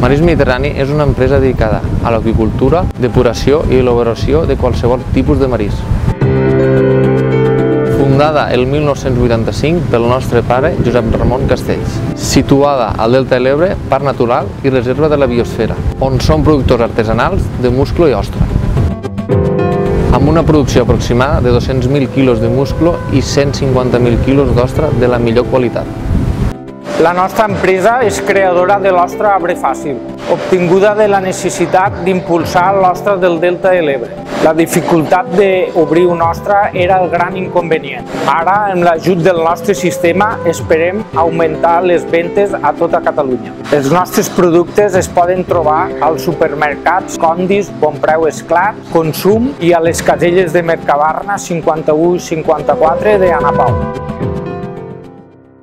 Marís Mediterrani és una empresa dedicada a l'aquicultura, depuració i elaboració de qualsevol tipus de marís. Fundada el 1985 pel nostre pare Josep Ramon Castells. Situada al Delta de l'Ebre, parc natural i reserva de la biosfera, on són productors artesanals de musclo i ostra. Amb una producció aproximada de 200.000 quilos de musclo i 150.000 quilos d'ostra de la millor qualitat. La nostra empresa és creadora de l'ostra Arbre Fàcil, obtinguda de la necessitat d'impulsar l'ostra del Delta de l'Ebre. La dificultat d'obrir un ostra era el gran inconvenient. Ara, amb l'ajut del nostre sistema, esperem augmentar les ventes a tota Catalunya. Els nostres productes es poden trobar als supermercats Condis, Bonpreu Esclar, Consum i a les caselles de Mercabarna 51 i 54 de Ana Pau.